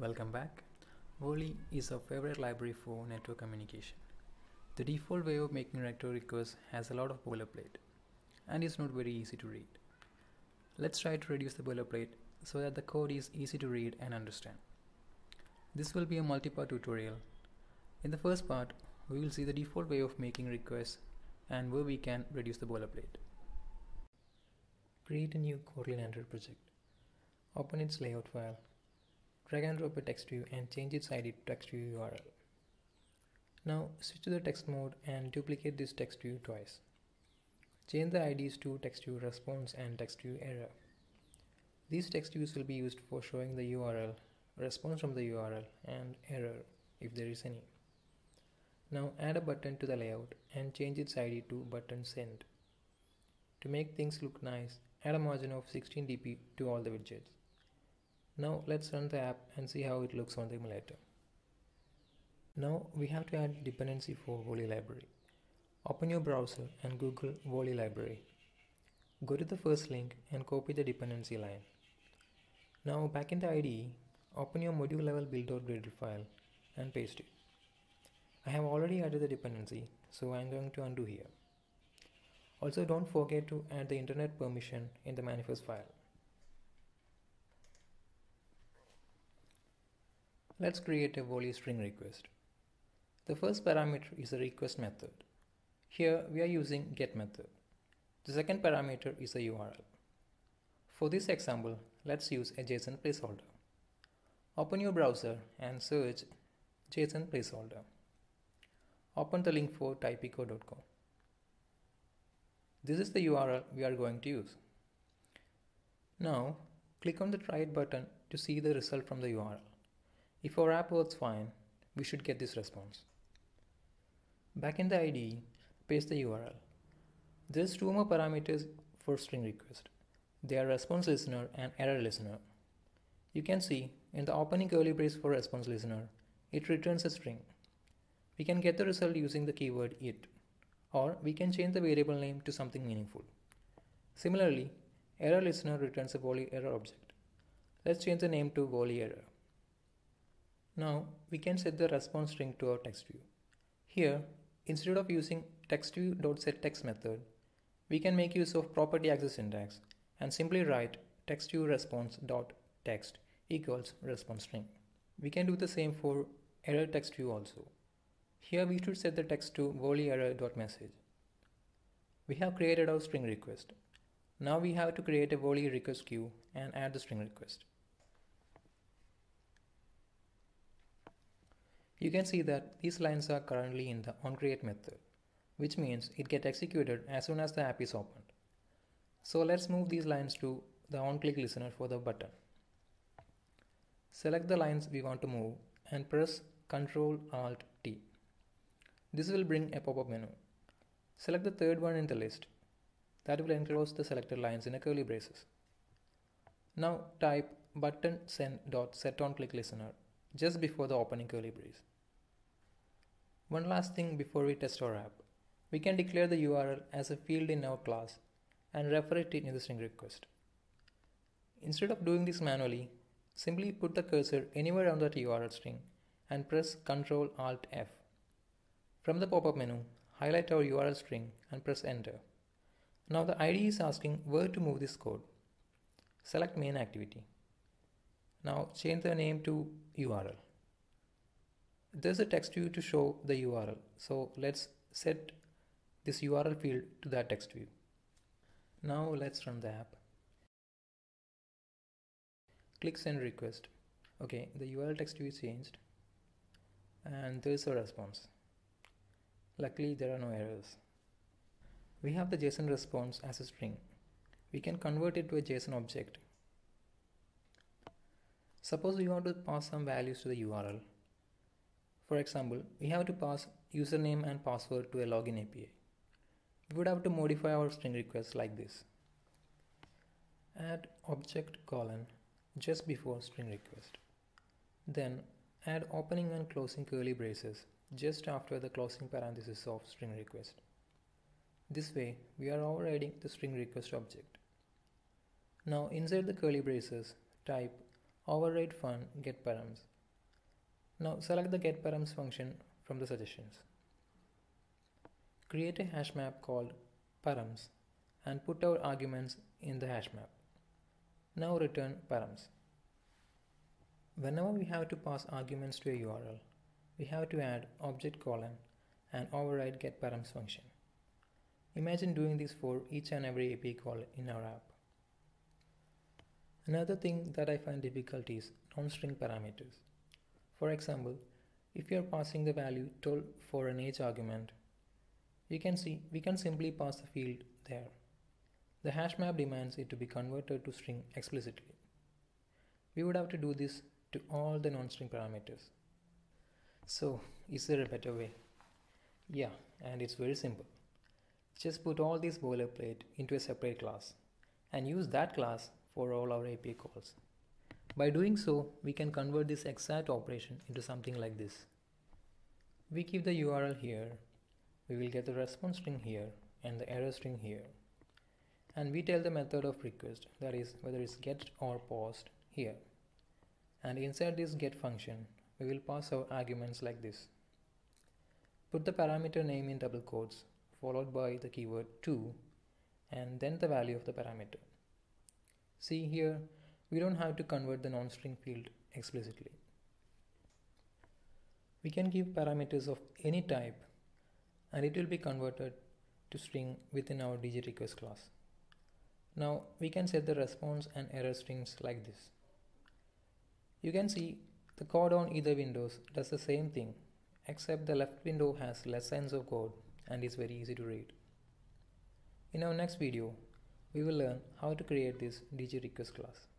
Welcome back. Volley is our favorite library for network communication. The default way of making network requests has a lot of boilerplate and is not very easy to read. Let's try to reduce the boilerplate so that the code is easy to read and understand. This will be a multi-part tutorial. In the first part, we will see the default way of making requests and where we can reduce the boilerplate. Create a new Kotlin Android project. Open its layout file drag and drop a text view and change its ID to text view URL. Now switch to the text mode and duplicate this text view twice. Change the IDs to text view response and text view error. These text views will be used for showing the URL, response from the URL and error if there is any. Now add a button to the layout and change its ID to button send. To make things look nice, add a margin of 16 dp to all the widgets. Now let's run the app and see how it looks on the emulator. Now we have to add dependency for Volley library. Open your browser and Google Volley library. Go to the first link and copy the dependency line. Now back in the IDE, open your module level build.gradle file and paste it. I have already added the dependency, so I'm going to undo here. Also don't forget to add the internet permission in the manifest file. Let's create a volley string request. The first parameter is a request method. Here we are using get method. The second parameter is a URL. For this example, let's use a JSON placeholder. Open your browser and search JSON placeholder. Open the link for typicode.com. This is the URL we are going to use. Now, click on the try it button to see the result from the URL. If our app works fine, we should get this response. Back in the IDE, paste the URL. There's two more parameters for string request. They are response listener and error listener. You can see in the opening curly brace for response listener, it returns a string. We can get the result using the keyword it, or we can change the variable name to something meaningful. Similarly, error listener returns a volley error object. Let's change the name to volley error. Now we can set the response string to our text view. Here, instead of using textView.setText method, we can make use of property access syntax and simply write textViewResponse.text equals response string. We can do the same for error text view also. Here we should set the text to volleyerror.message. We have created our string request. Now we have to create a volley request queue and add the string request. You can see that these lines are currently in the onCreate method, which means it gets executed as soon as the app is opened. So let's move these lines to the onClick listener for the button. Select the lines we want to move and press Ctrl Alt T. This will bring a pop-up menu. Select the third one in the list. That will enclose the selected lines in a curly braces. Now type button send dot set on click listener just before the opening curly brace. One last thing before we test our app. We can declare the URL as a field in our class and refer it in the string request. Instead of doing this manually, simply put the cursor anywhere on that URL string and press Ctrl Alt F. From the pop-up menu, highlight our URL string and press enter. Now the IDE is asking where to move this code. Select main activity. Now change the name to URL there's a text view to show the URL. So let's set this URL field to that text view. Now let's run the app. Click send request. Okay, the URL text view is changed and there's a response. Luckily there are no errors. We have the JSON response as a string. We can convert it to a JSON object. Suppose we want to pass some values to the URL for example, we have to pass username and password to a login API. We would have to modify our string request like this. Add object colon just before string request. Then add opening and closing curly braces just after the closing parenthesis of string request. This way, we are overriding the string request object. Now inside the curly braces, type override fun get params. Now select the getParams function from the suggestions. Create a hash map called params and put our arguments in the hash map. Now return params. Whenever we have to pass arguments to a URL, we have to add object colon and override getParams function. Imagine doing this for each and every API call in our app. Another thing that I find difficult is non-string parameters. For example, if you are passing the value 12 for an age argument, you can see we can simply pass the field there. The hash map demands it to be converted to string explicitly. We would have to do this to all the non-string parameters. So, is there a better way? Yeah, and it's very simple. Just put all this boilerplate into a separate class and use that class for all our API calls. By doing so, we can convert this exact operation into something like this. We keep the URL here, we will get the response string here and the error string here. And we tell the method of request, that is whether it's get or post here. And inside this get function, we will pass our arguments like this. Put the parameter name in double quotes followed by the keyword to and then the value of the parameter. See here, we don't have to convert the non-string field explicitly. We can give parameters of any type and it will be converted to string within our dgRequest class. Now we can set the response and error strings like this. You can see the code on either windows does the same thing except the left window has less lines of code and is very easy to read. In our next video, we will learn how to create this dgRequest class.